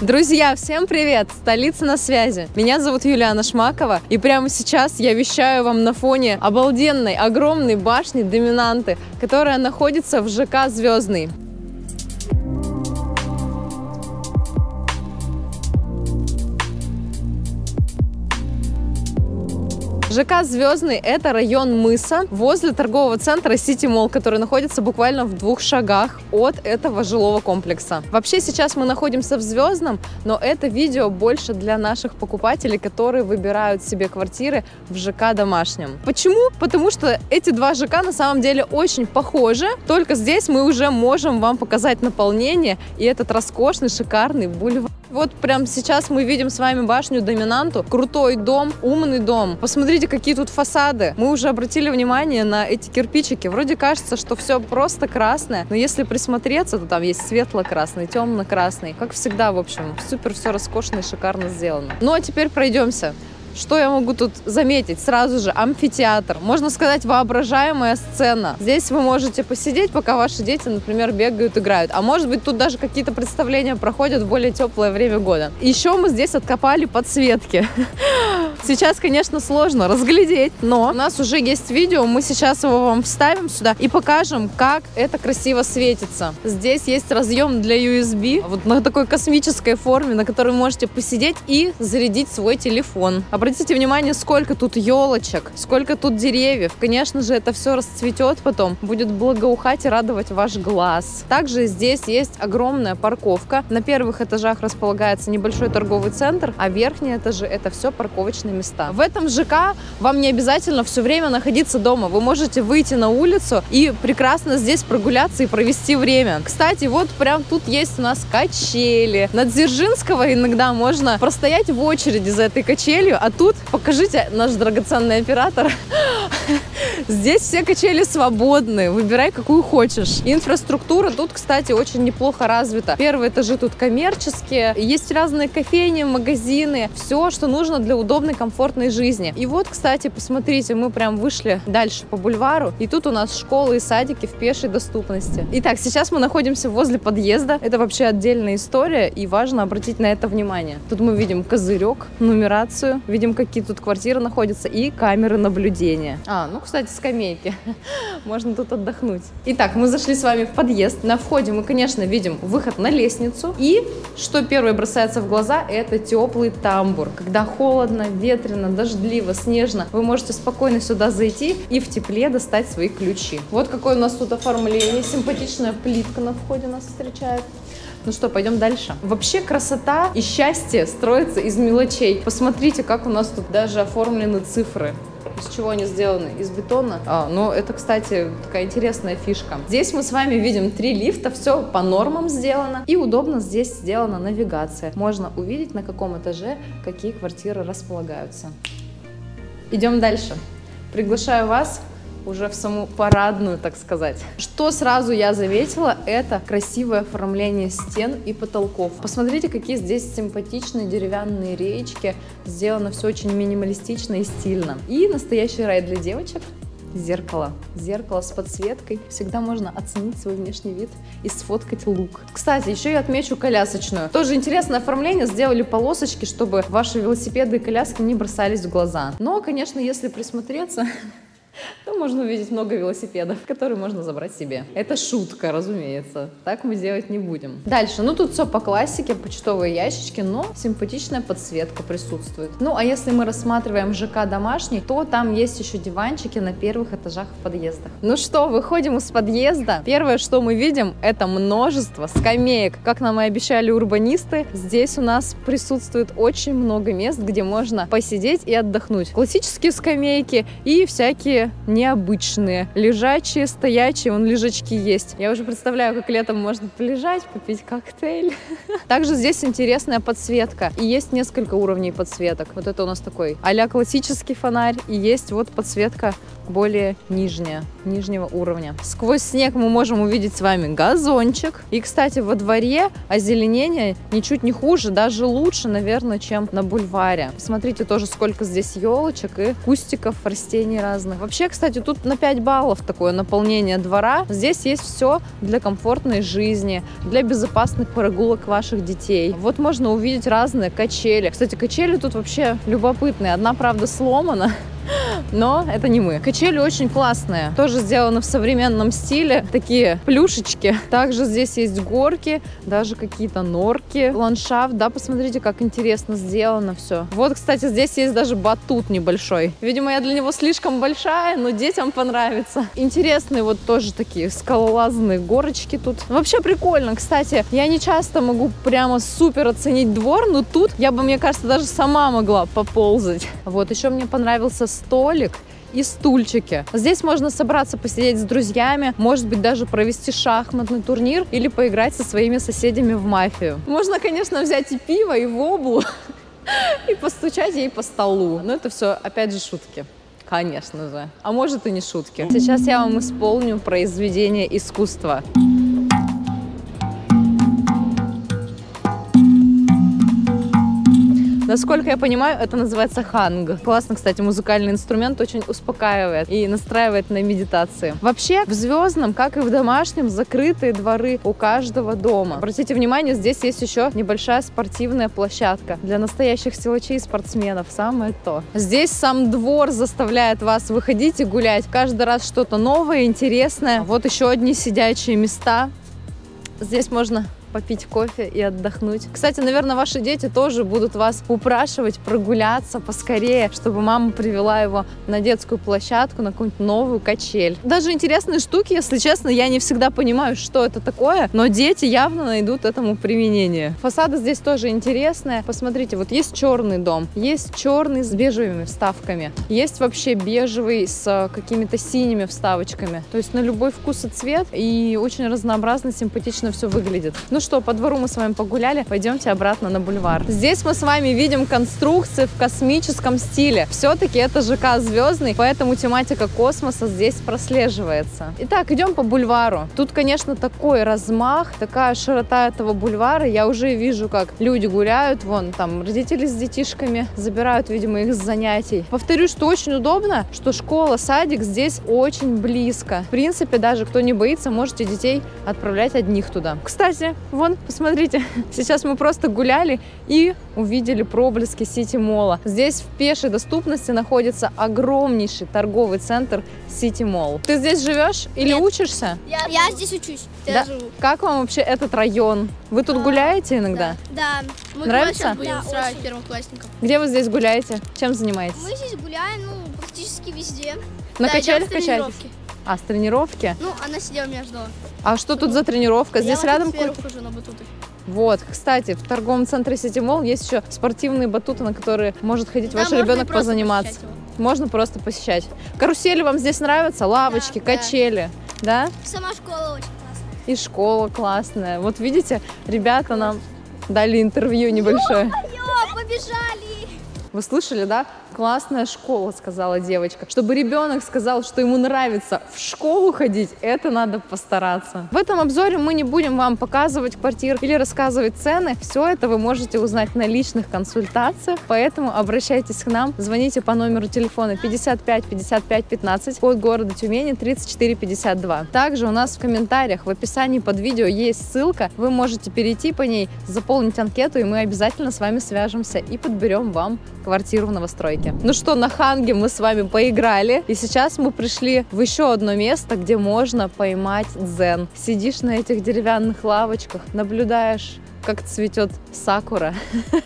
Друзья, всем привет! Столица на связи. Меня зовут Юлиана Шмакова, и прямо сейчас я вещаю вам на фоне обалденной, огромной башни Доминанты, которая находится в ЖК «Звездный». ЖК «Звездный» — это район мыса возле торгового центра Сити Мол, который находится буквально в двух шагах от этого жилого комплекса. Вообще сейчас мы находимся в Звездном, но это видео больше для наших покупателей, которые выбирают себе квартиры в ЖК «Домашнем». Почему? Потому что эти два ЖК на самом деле очень похожи, только здесь мы уже можем вам показать наполнение и этот роскошный, шикарный бульвар. Вот прямо сейчас мы видим с вами башню Доминанту. Крутой дом, умный дом. Посмотрите, какие тут фасады. Мы уже обратили внимание на эти кирпичики. Вроде кажется, что все просто красное, но если присмотреться, то там есть светло-красный, темно-красный. Как всегда, в общем, супер все роскошно и шикарно сделано. Ну а теперь пройдемся. Что я могу тут заметить? Сразу же амфитеатр. Можно сказать, воображаемая сцена. Здесь вы можете посидеть, пока ваши дети, например, бегают, играют. А может быть, тут даже какие-то представления проходят в более теплое время года. Еще мы здесь откопали подсветки. Сейчас, конечно, сложно разглядеть, но у нас уже есть видео, мы сейчас его вам вставим сюда и покажем, как это красиво светится. Здесь есть разъем для USB, вот на такой космической форме, на которой можете посидеть и зарядить свой телефон. Обратите внимание, сколько тут елочек, сколько тут деревьев. Конечно же, это все расцветет потом, будет благоухать и радовать ваш глаз. Также здесь есть огромная парковка. На первых этажах располагается небольшой торговый центр, а верхние этажи это все парковочные места. В этом ЖК вам не обязательно все время находиться дома. Вы можете выйти на улицу и прекрасно здесь прогуляться и провести время. Кстати, вот прям тут есть у нас качели. На Дзержинского иногда можно простоять в очереди за этой качелью, а тут, покажите, наш драгоценный оператор, здесь все качели свободны, выбирай какую хочешь. Инфраструктура тут, кстати, очень неплохо развита. Первые этажи тут коммерческие, есть разные кофейни, магазины, все, что нужно для удобной, комфортной жизни. И вот, кстати, посмотрите, мы прям вышли дальше по бульвару, и тут у нас школы и садики в пешей доступности. Итак, сейчас мы находимся возле подъезда, это вообще отдельная история, и важно обратить на это внимание. Тут мы видим козырек, нумерацию, видим какие тут квартиры находятся, и камеры наблюдения. А, ну, кстати, скамейки. Можно тут отдохнуть. Итак, мы зашли с вами в подъезд. На входе мы, конечно, видим выход на лестницу. И что первое бросается в глаза, это теплый тамбур. Когда холодно, ветрено, дождливо, снежно, вы можете спокойно сюда зайти и в тепле достать свои ключи. Вот какое у нас тут оформление. Симпатичная плитка на входе нас встречает. Ну что, пойдем дальше. Вообще красота и счастье строятся из мелочей. Посмотрите, как у нас тут даже оформлены цифры. Из чего они сделаны? Из бетона? А, ну, это, кстати, такая интересная фишка. Здесь мы с вами видим три лифта, все по нормам сделано. И удобно здесь сделана навигация. Можно увидеть, на каком этаже какие квартиры располагаются. Идем дальше. Приглашаю вас уже в саму парадную, так сказать. Что сразу я заметила, это красивое оформление стен и потолков. Посмотрите, какие здесь симпатичные деревянные речки. Сделано все очень минималистично и стильно. И настоящий рай для девочек зеркало. Зеркало с подсветкой. Всегда можно оценить свой внешний вид и сфоткать лук. Кстати, еще я отмечу колясочную. Тоже интересное оформление. Сделали полосочки, чтобы ваши велосипеды и коляски не бросались в глаза. Но, конечно, если присмотреться, то можно увидеть много велосипедов, которые можно забрать себе. Это шутка, разумеется. Так мы делать не будем. Дальше, ну тут все по классике, почтовые ящички, но симпатичная подсветка присутствует. Ну а если мы рассматриваем ЖК домашний, то там есть еще диванчики на первых этажах в подъездах. Ну что, выходим из подъезда. Первое, что мы видим, это множество скамеек. Как нам и обещали урбанисты, здесь у нас присутствует очень много мест, где можно посидеть и отдохнуть. Классические скамейки и всякие необычные. Лежачие, стоячие, вон лежачки есть. Я уже представляю, как летом можно полежать, попить коктейль. Также здесь интересная подсветка. И есть несколько уровней подсветок. Вот это у нас такой а классический фонарь. И есть вот подсветка более нижняя, нижнего уровня. Сквозь снег мы можем увидеть с вами газончик. И, кстати, во дворе озеленение ничуть не хуже, даже лучше, наверное, чем на бульваре. Смотрите тоже, сколько здесь елочек и кустиков, растений разных. Вообще кстати, тут на 5 баллов такое наполнение двора. Здесь есть все для комфортной жизни, для безопасных прогулок ваших детей. Вот можно увидеть разные качели. Кстати, качели тут вообще любопытные. Одна, правда, сломана, но это не мы. Качели очень классные, тоже сделаны в современном стиле, такие плюшечки. Также здесь есть горки, даже какие-то норки, ландшафт, да, посмотрите, как интересно сделано все. Вот, кстати, здесь есть даже батут небольшой. Видимо, я для него слишком большая, но детям понравится. Интересные вот тоже такие скалолазные горочки тут. Вообще прикольно, кстати, я не часто могу прямо супер оценить двор, но тут я бы, мне кажется, даже сама могла поползать. Вот, еще мне понравился столик и стульчики. Здесь можно собраться посидеть с друзьями, может быть, даже провести шахматный турнир или поиграть со своими соседями в мафию. Можно, конечно, взять и пиво, и воблу, и постучать ей по столу. Но это все, опять же, шутки. Конечно же. А может и не шутки. Сейчас я вам исполню произведение искусства. Насколько я понимаю, это называется ханг. Классный, кстати, музыкальный инструмент, очень успокаивает и настраивает на медитации. Вообще, в Звездном, как и в домашнем, закрытые дворы у каждого дома. Обратите внимание, здесь есть еще небольшая спортивная площадка для настоящих силачей и спортсменов. Самое то. Здесь сам двор заставляет вас выходить и гулять. Каждый раз что-то новое, интересное. Вот еще одни сидячие места. Здесь можно попить кофе и отдохнуть. Кстати, наверное, ваши дети тоже будут вас упрашивать прогуляться поскорее, чтобы мама привела его на детскую площадку, на какую-нибудь новую качель. Даже интересные штуки, если честно, я не всегда понимаю, что это такое, но дети явно найдут этому применение. Фасады здесь тоже интересные. Посмотрите, вот есть черный дом, есть черный с бежевыми вставками, есть вообще бежевый с какими-то синими вставочками. То есть на любой вкус и цвет, и очень разнообразно, симпатично все выглядит. Ну ну что, по двору мы с вами погуляли, пойдемте обратно на бульвар. Здесь мы с вами видим конструкции в космическом стиле. Все-таки это ЖК Звездный, поэтому тематика космоса здесь прослеживается. Итак, идем по бульвару. Тут, конечно, такой размах, такая широта этого бульвара. Я уже вижу, как люди гуляют, вон там родители с детишками забирают, видимо, их с занятий. Повторюсь, что очень удобно, что школа, садик здесь очень близко. В принципе, даже кто не боится, можете детей отправлять одних туда. Кстати, Вон, посмотрите, сейчас мы просто гуляли и увидели проблески Сити Мола. Здесь в пешей доступности находится огромнейший торговый центр Сити Мол. Ты здесь живешь или Нет. учишься? Я, я здесь учусь. Я Да. живу. Как вам вообще этот район? Вы тут А, гуляете иногда? Да. Мы Нравится? сейчас будем Да, первоклассников. Где вы здесь гуляете? Чем занимаетесь? Мы здесь гуляем, ну, практически везде. На Да, качелях качаетесь? А, с тренировки? Ну, она сидела между. А что тут за тренировка? Здесь я рядом какой-то... хожу на батуты. Вот, кстати, в торговом центре Сити Мол есть еще спортивные батуты, на которые может ходить Да, ваш ребенок позаниматься. Можно просто посещать. Карусели вам здесь нравятся? Лавочки, Да, да. качели, да? Сама школа очень классная. И школа классная. Вот видите, ребята нам дали интервью небольшое. Йо, побежали! Вы слышали, да? Классная школа, сказала девочка. Чтобы ребенок сказал, что ему нравится в школу ходить, это надо постараться. В этом обзоре мы не будем вам показывать квартир или рассказывать цены. Все это вы можете узнать на личных консультациях, поэтому обращайтесь к нам, звоните по номеру телефона 55 55 15, код города Тюмени 34 52. Также у нас в комментариях, в описании под видео есть ссылка, вы можете перейти по ней, заполнить анкету, и мы обязательно с вами свяжемся и подберем вам квартиру в новостройке. Ну что, на Ханге мы с вами поиграли, и сейчас мы пришли в еще одно место, где можно поймать дзен. Сидишь на этих деревянных лавочках, наблюдаешь как цветет сакура.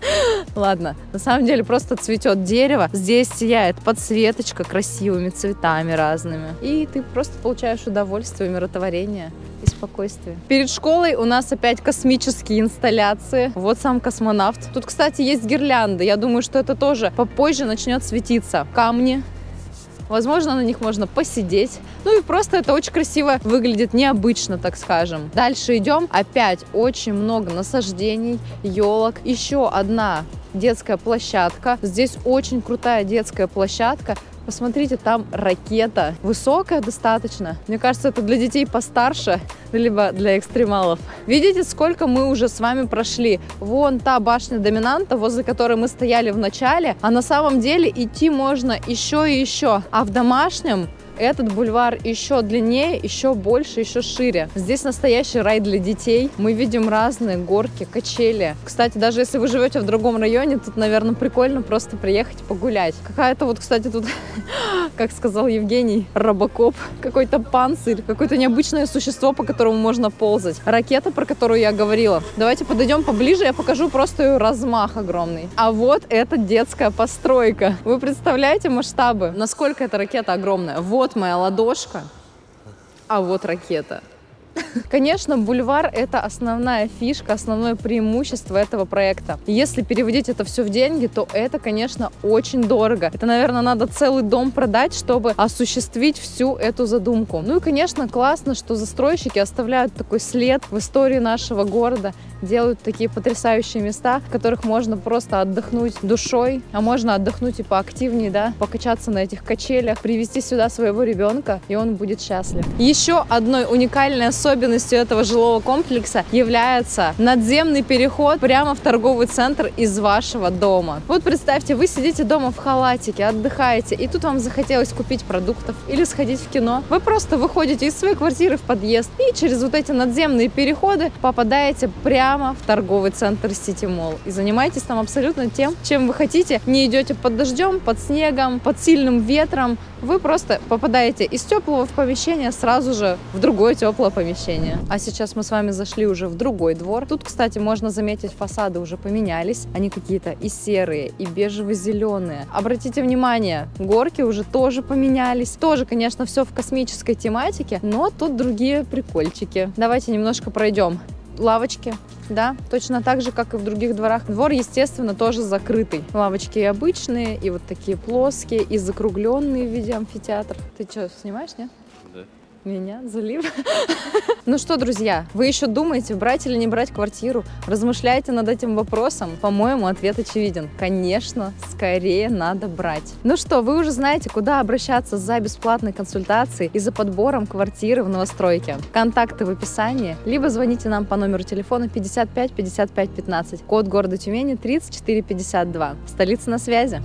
Ладно, на самом деле просто цветет дерево. Здесь сияет подсветочка красивыми цветами разными. И ты просто получаешь удовольствие, умиротворение и спокойствие. Перед школой у нас опять космические инсталляции. Вот сам космонавт. Тут, кстати, есть гирлянды. Я думаю, что это тоже попозже начнет светиться. Камни, Возможно, на них можно посидеть. Ну и просто это очень красиво выглядит, необычно, так скажем. Дальше идем. Опять очень много насаждений, елок. Еще одна детская площадка. Здесь очень крутая детская площадка. Посмотрите, там ракета. Высокая достаточно. Мне кажется, это для детей постарше, либо для экстремалов. Видите, сколько мы уже с вами прошли? Вон та башня доминанта, возле которой мы стояли в начале. А на самом деле идти можно еще и еще. А в домашнем Этот бульвар еще длиннее, еще больше, еще шире. Здесь настоящий рай для детей. Мы видим разные горки, качели. Кстати, даже если вы живете в другом районе, тут, наверное, прикольно просто приехать погулять. Какая-то вот, кстати, тут, как сказал Евгений, робокоп, какой-то панцирь, какое-то необычное существо, по которому можно ползать. Ракета, про которую я говорила. Давайте подойдем поближе, я покажу просто ее размах огромный. А вот это детская постройка. Вы представляете масштабы? Насколько эта ракета огромная? Вот моя ладошка, а вот ракета. Конечно, бульвар – это основная фишка, основное преимущество этого проекта. Если переводить это все в деньги, то это, конечно, очень дорого. Это, наверное, надо целый дом продать, чтобы осуществить всю эту задумку. Ну и, конечно, классно, что застройщики оставляют такой след в истории нашего города, делают такие потрясающие места, в которых можно просто отдохнуть душой, а можно отдохнуть и поактивнее, да, покачаться на этих качелях, привести сюда своего ребенка, и он будет счастлив. Еще одной уникальной особенностью этого жилого комплекса является надземный переход прямо в торговый центр из вашего дома. Вот представьте, вы сидите дома в халатике, отдыхаете, и тут вам захотелось купить продуктов или сходить в кино. Вы просто выходите из своей квартиры в подъезд и через вот эти надземные переходы попадаете прямо в торговый центр Сити Молл и занимаетесь там абсолютно тем, чем вы хотите. Не идете под дождем, под снегом, под сильным ветром. Вы просто попадаете из теплого в помещение сразу же в другое теплое помещение. А сейчас мы с вами зашли уже в другой двор. Тут, кстати, можно заметить, фасады уже поменялись. Они какие-то и серые, и бежево-зеленые. Обратите внимание, горки уже тоже поменялись. Тоже, конечно, все в космической тематике, но тут другие прикольчики. Давайте немножко пройдем лавочки, да, точно так же, как и в других дворах. Двор, естественно, тоже закрытый. Лавочки и обычные, и вот такие плоские, и закругленные в виде амфитеатра. Ты что, снимаешь, нет? Меня залив. Ну что, друзья, вы еще думаете, брать или не брать квартиру? Размышляете над этим вопросом? По-моему, ответ очевиден. Конечно, скорее надо брать. Ну что, вы уже знаете, куда обращаться за бесплатной консультацией и за подбором квартиры в новостройке. Контакты в описании, либо звоните нам по номеру телефона 55 55 15, код города Тюмени 3452. Столица на связи.